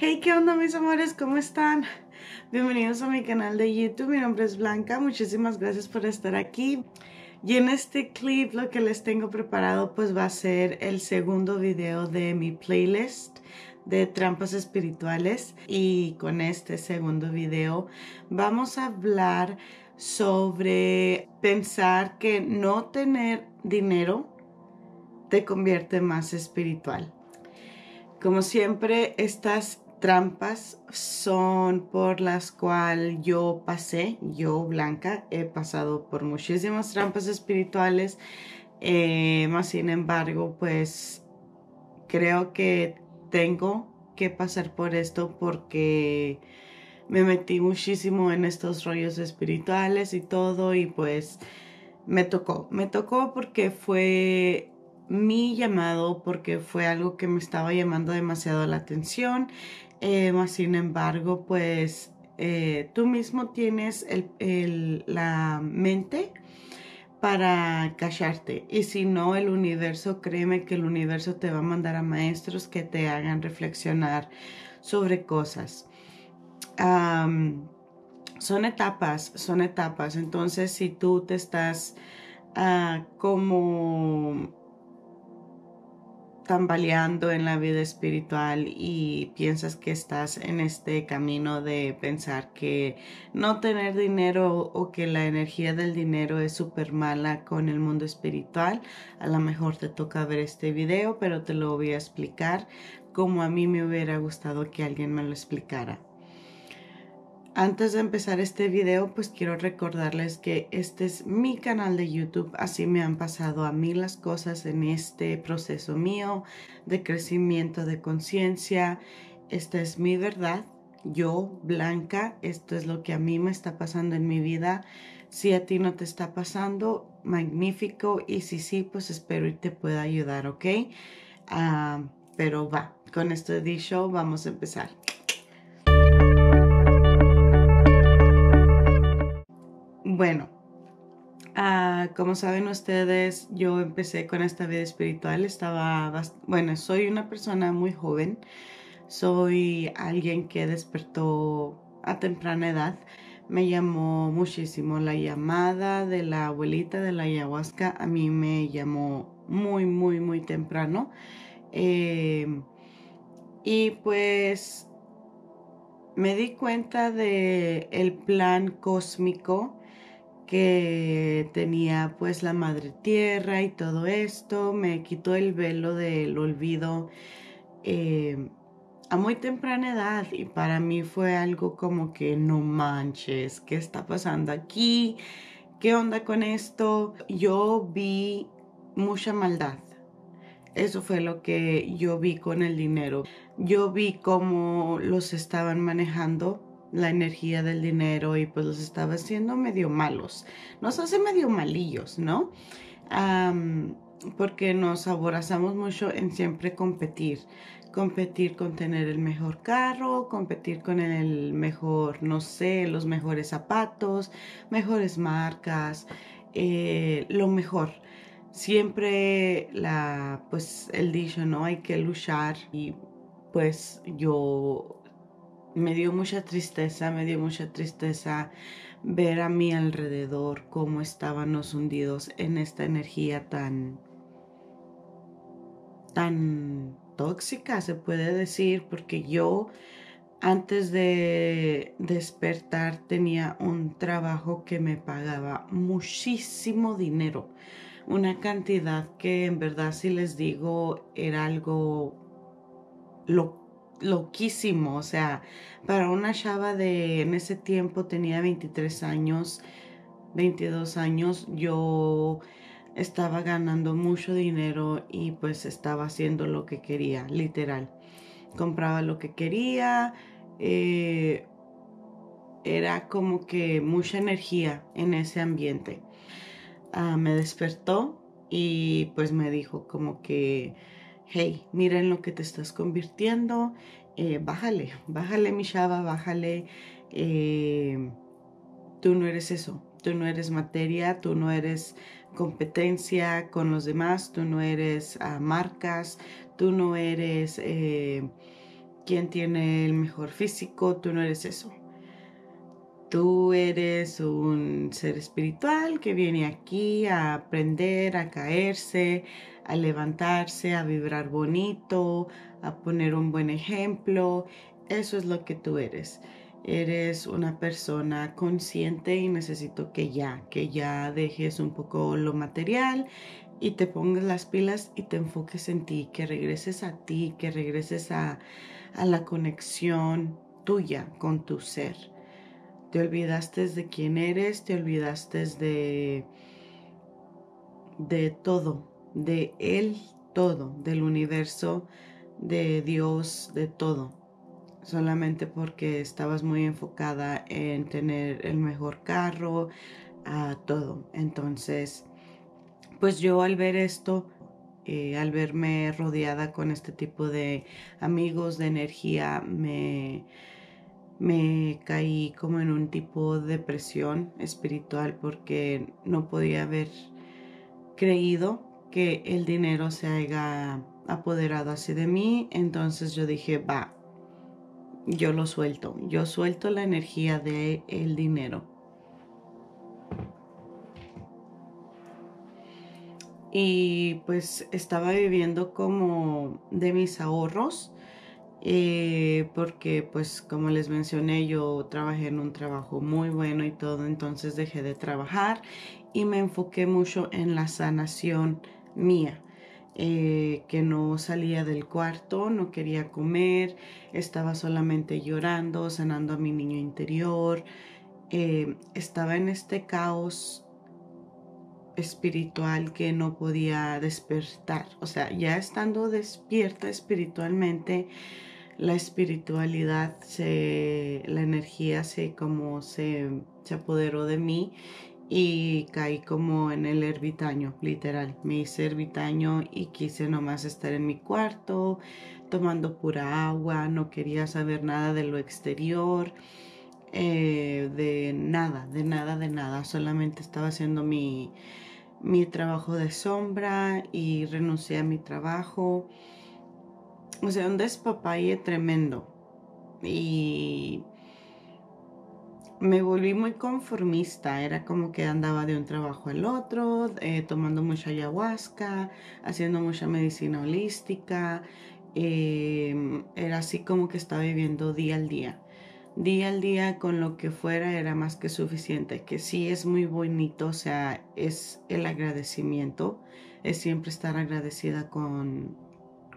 Hey, ¿qué onda mis amores? ¿Cómo están? Bienvenidos a mi canal de YouTube. Mi nombre es Blanca. Muchísimas gracias por estar aquí. Y en este clip lo que les tengo preparado pues va a ser el segundo video de mi playlist de trampas espirituales y con este segundo video vamos a hablar sobre pensar que no tener dinero te convierte más espiritual. Como siempre, estas trampas son por las cuales yo pasé, yo Blanca, he pasado por muchísimas trampas espirituales, eh, más sin embargo, pues creo que tengo que pasar por esto porque me metí muchísimo en estos rollos espirituales y todo y pues me tocó, me tocó porque fue mi llamado porque fue algo que me estaba llamando demasiado la atención eh, sin embargo, pues eh, tú mismo tienes la mente para callarte. Y si no, el universo, créeme que el universo te va a mandar a maestros que te hagan reflexionar sobre cosas. son etapas, son etapas. Entonces, si tú te estás ah, como tambaleando en la vida espiritual y piensas que estás en este camino de pensar que no tener dinero o que la energía del dinero es súper mala con el mundo espiritual, a lo mejor te toca ver este video, pero te lo voy a explicar como a mí me hubiera gustado que alguien me lo explicara. Antes de empezar este video, pues quiero recordarles que este es mi canal de YouTube. Así me han pasado a mí las cosas en este proceso mío de crecimiento de conciencia. Esta es mi verdad. Yo, Blanca, esto es lo que a mí me está pasando en mi vida. Si a ti no te está pasando, magnífico. Y si sí, pues espero y te pueda ayudar, ¿ok? Ah, pero va, con esto dicho, vamos a empezar. Bueno, ah, como saben ustedes, yo empecé con esta vida espiritual. Estaba, bueno, soy una persona muy joven. Soy alguien que despertó a temprana edad. Me llamó muchísimo la llamada de la abuelita de la ayahuasca. A mí me llamó muy, muy, muy temprano. Em, y pues me di cuenta de el plan cósmico que tenía pues la madre tierra y todo esto, me quitó el velo del olvido eh, a muy temprana edad y para mí fue algo como que no manches, ¿qué está pasando aquí? ¿Qué onda con esto? Yo vi mucha maldad. Eso fue lo que yo vi con el dinero. Yo vi cómo los estaban manejando la energía del dinero y pues los estaba haciendo medio malos. Nos hace medio malillos, ¿no? porque nos aborazamos mucho en siempre competir. Competir con tener el mejor carro, competir con el mejor, no sé, los mejores zapatos, mejores marcas, eh, lo mejor. Siempre la, pues el dicho, ¿no? Hay que luchar y pues yo me dio mucha tristeza, me dio mucha tristeza ver a mi alrededor cómo estábamos hundidos en esta energía tan tan tóxica, se puede decir, porque yo antes de despertar tenía un trabajo que me pagaba muchísimo dinero, una cantidad que en verdad si les digo era algo lo loquísimo, o sea, para una chava de en ese tiempo tenía 23 años, 22 años, yo estaba ganando mucho dinero y pues estaba haciendo lo que quería, literal. Compraba lo que quería, eh, era como que mucha energía en ese ambiente. Ah, me despertó y pues me dijo como que hey, miren lo que te estás convirtiendo, eh, bájale, bájale mi chava, bájale, eh, tú no eres eso, tú no eres materia, tú no eres competencia con los demás, tú no eres ah, marcas, tú no eres... Eh, quién tiene el mejor físico, tú no eres eso. Tú eres un ser espiritual que viene aquí a aprender, a caerse, a levantarse, a vibrar bonito, a poner un buen ejemplo. Eso es lo que tú eres. Eres una persona consciente y necesito que ya, que ya dejes un poco lo material y te pongas las pilas y te enfoques en ti, que regreses a ti, que regreses a, a la conexión tuya con tu ser te olvidaste de quién eres, te olvidaste de, de todo, de Él todo, del universo, de Dios, de todo. Solamente porque estabas muy enfocada en tener el mejor carro, a todo. Entonces, pues yo al ver esto, eh, al verme rodeada con este tipo de amigos de energía, me, me caí como en un tipo de depresión espiritual porque no podía haber creído que el dinero se haya apoderado así de mí. Entonces yo dije, va, yo lo suelto, yo suelto la energía del el dinero. Y pues estaba viviendo como de mis ahorros eh, porque pues como les mencioné yo trabajé en un trabajo muy bueno y todo, entonces dejé de trabajar y me enfoqué mucho en la sanación mía. Eh, que no salía del cuarto, no quería comer, estaba solamente llorando, sanando a mi niño interior, eh, estaba en este caos espiritual que no podía despertar. O sea, ya estando despierta espiritualmente, la espiritualidad, se, la energía se como se, se apoderó de mí y caí como en el ermitaño, literal. Me hice ermitaño y quise nomás estar en mi cuarto, tomando pura agua, no quería saber nada de lo exterior, eh, de nada, de nada, de nada. Solamente estaba haciendo mi, mi trabajo de sombra y renuncié a mi trabajo o sea, un despapalle tremendo. Y me volví muy conformista, era como que andaba de un trabajo al otro, eh, tomando mucha ayahuasca, haciendo mucha medicina holística, em, era así como que estaba viviendo día al día. Día al día con lo que fuera era más que suficiente, que sí es muy bonito, o sea, es el agradecimiento, es siempre estar agradecida con,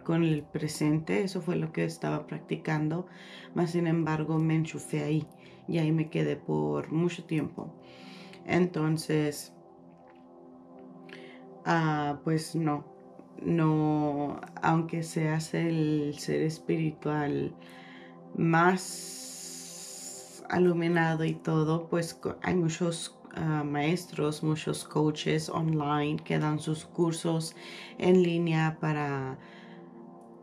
con el presente, eso fue lo que estaba practicando, más sin embargo me enchufé ahí y ahí me quedé por mucho tiempo. Entonces, ah, pues no, no, aunque seas el ser espiritual más iluminado y todo, pues hay muchos ah, maestros, muchos coaches online que dan sus cursos en línea para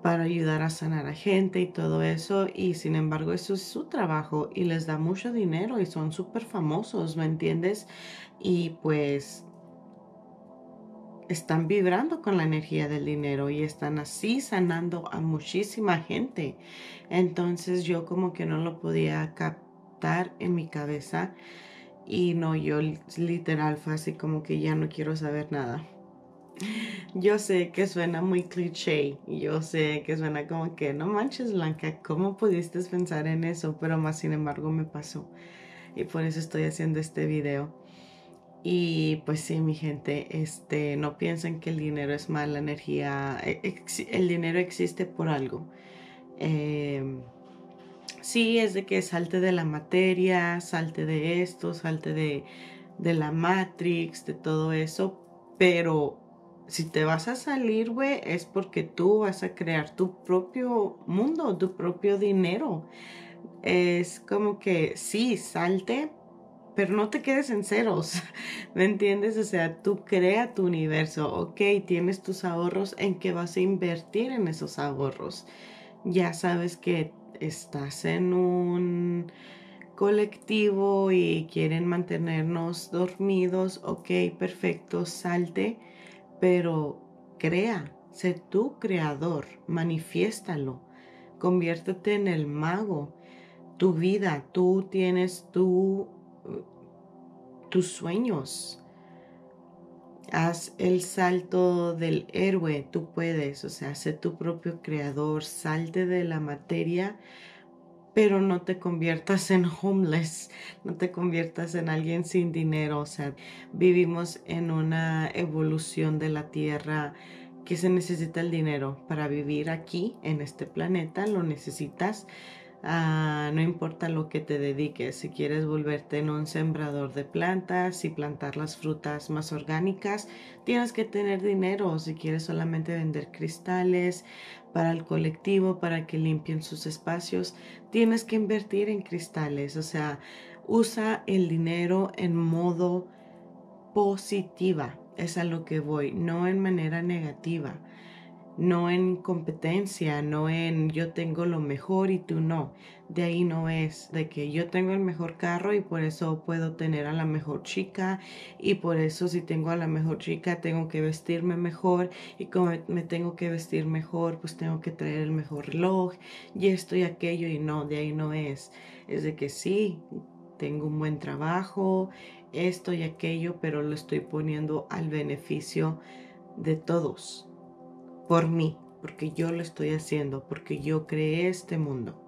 para ayudar a sanar a gente y todo eso. Y sin embargo, eso es su trabajo y les da mucho dinero y son súper famosos, ¿me entiendes? Y pues están vibrando con la energía del dinero y están así sanando a muchísima gente. Entonces yo como que no lo podía captar en mi cabeza y no, yo literal fue así como que ya no quiero saber nada. Yo sé que suena muy cliché, yo sé que suena como que no manches Blanca, ¿cómo pudiste pensar en eso? Pero más sin embargo me pasó y por eso estoy haciendo este video. Y pues sí, mi gente, este, no piensen que el dinero es mala energía, e, el dinero existe por algo. Em, sí, es de que salte de la materia, salte de esto, salte de, de la Matrix, de todo eso, pero si te vas a salir, güey, es porque tú vas a crear tu propio mundo, tu propio dinero. Es como que sí, salte, pero no te quedes en ceros, ¿me entiendes? O sea, tú crea tu universo, ok, tienes tus ahorros, ¿en qué vas a invertir en esos ahorros? Ya sabes que estás en un colectivo y quieren mantenernos dormidos, ok, perfecto, salte pero crea, sé tu creador, manifiéstalo, conviértete en el mago. Tu vida, tú tienes tu, tus sueños. Haz el salto del héroe, tú puedes, o sea, sé tu propio creador, salte de la materia, pero no te conviertas en homeless, no te conviertas en alguien sin dinero, o sea, vivimos en una evolución de la tierra que se necesita el dinero para vivir aquí en este planeta, lo necesitas. Ah, no importa lo que te dediques, si quieres volverte en un sembrador de plantas y plantar las frutas más orgánicas, tienes que tener dinero. Si quieres solamente vender cristales para el colectivo, para que limpien sus espacios, tienes que invertir en cristales. O sea, usa el dinero en modo positiva es a lo que voy, no en manera negativa, no en competencia, no en yo tengo lo mejor y tú no. De ahí no es de que yo tengo el mejor carro y por eso puedo tener a la mejor chica y por eso si tengo a la mejor chica tengo que vestirme mejor y como me tengo que vestir mejor pues tengo que traer el mejor reloj y esto y aquello y no, de ahí no es. Es de que sí, tengo un buen trabajo, esto y aquello, pero lo estoy poniendo al beneficio de todos, por mí, porque yo lo estoy haciendo, porque yo creé este mundo.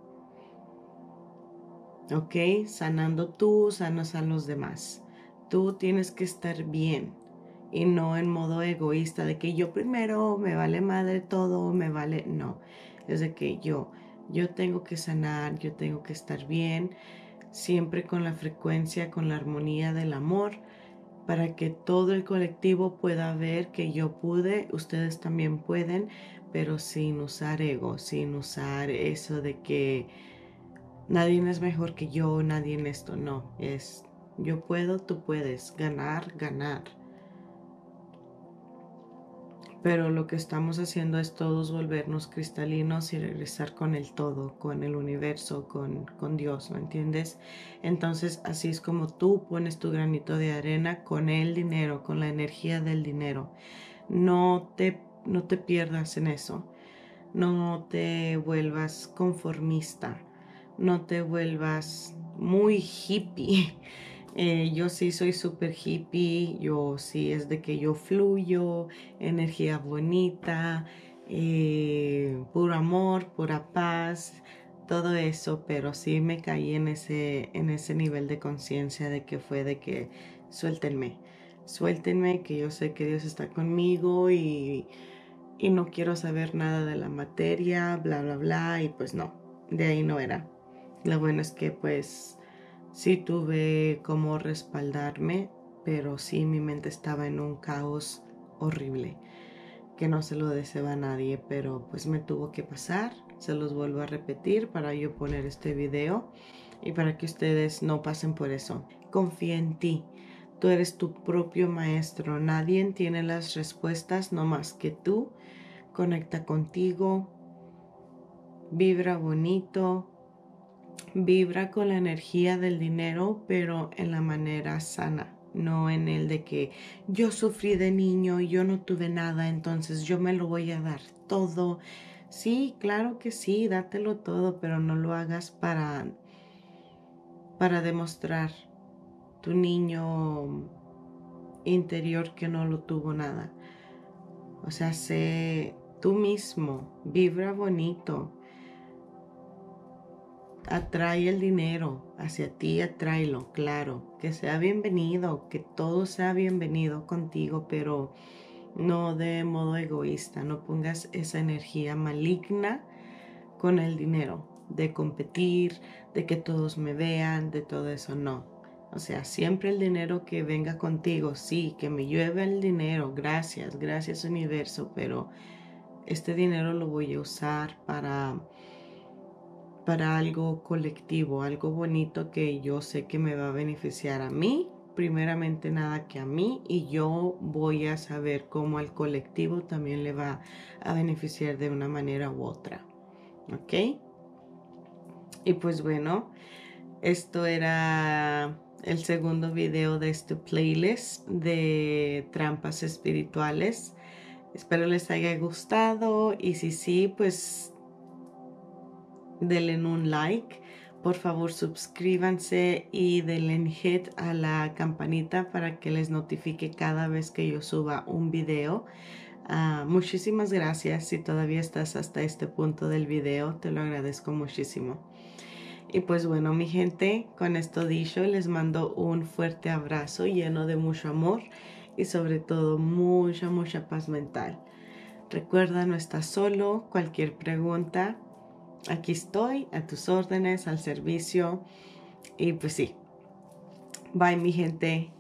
¿Ok? Sanando tú, sanos a los demás. Tú tienes que estar bien y no en modo egoísta de que yo primero me vale madre todo, me vale, no, es de que yo, yo tengo que sanar, yo tengo que estar bien siempre con la frecuencia, con la armonía del amor, para que todo el colectivo pueda ver que yo pude, ustedes también pueden, pero sin usar ego, sin usar eso de que nadie es mejor que yo, nadie en esto, no, es yo puedo, tú puedes, ganar, ganar. Pero lo que estamos haciendo es todos volvernos cristalinos y regresar con el todo, con el universo, con, con Dios, ¿me entiendes? Entonces así es como tú pones tu granito de arena con el dinero, con la energía del dinero. No te, no te pierdas en eso. No te vuelvas conformista. No te vuelvas muy hippie eh, yo sí soy súper hippie, yo sí es de que yo fluyo, energía bonita, eh, puro amor, pura paz, todo eso, pero sí me caí en ese, en ese nivel de conciencia de que fue de que suéltenme, suéltenme, que yo sé que Dios está conmigo y, y no quiero saber nada de la materia, bla, bla, bla, y pues no, de ahí no era. Lo bueno es que pues Sí tuve como respaldarme, pero sí mi mente estaba en un caos horrible que no se lo deseaba a nadie, pero pues me tuvo que pasar. Se los vuelvo a repetir para yo poner este video y para que ustedes no pasen por eso. Confía en ti. Tú eres tu propio maestro. Nadie tiene las respuestas no más que tú. Conecta contigo. Vibra bonito vibra con la energía del dinero, pero en la manera sana, no en el de que yo sufrí de niño yo no tuve nada, entonces yo me lo voy a dar todo. Sí, claro que sí, dátelo todo, pero no lo hagas para para demostrar tu niño interior que no lo tuvo nada. O sea, sé tú mismo, vibra bonito, atrae el dinero hacia ti, atráelo, claro, que sea bienvenido, que todo sea bienvenido contigo, pero no de modo egoísta, no pongas esa energía maligna con el dinero, de competir, de que todos me vean, de todo eso, no. O sea, siempre el dinero que venga contigo, sí, que me llueve el dinero, gracias, gracias universo, pero este dinero lo voy a usar para para algo colectivo, algo bonito que yo sé que me va a beneficiar a mí, primeramente nada que a mí, y yo voy a saber cómo al colectivo también le va a beneficiar de una manera u otra. ¿Ok? Y pues bueno, esto era el segundo video de este playlist de trampas espirituales. Espero les haya gustado y si sí, pues denle un like. Por favor, suscríbanse y denle hit a la campanita para que les notifique cada vez que yo suba un video. Ah, muchísimas gracias si todavía estás hasta este punto del video, te lo agradezco muchísimo. Y pues bueno, mi gente, con esto dicho, les mando un fuerte abrazo lleno de mucho amor y sobre todo mucha, mucha paz mental. Recuerda, no estás solo, cualquier pregunta, aquí estoy, a tus órdenes, al servicio. Y pues sí, bye mi gente.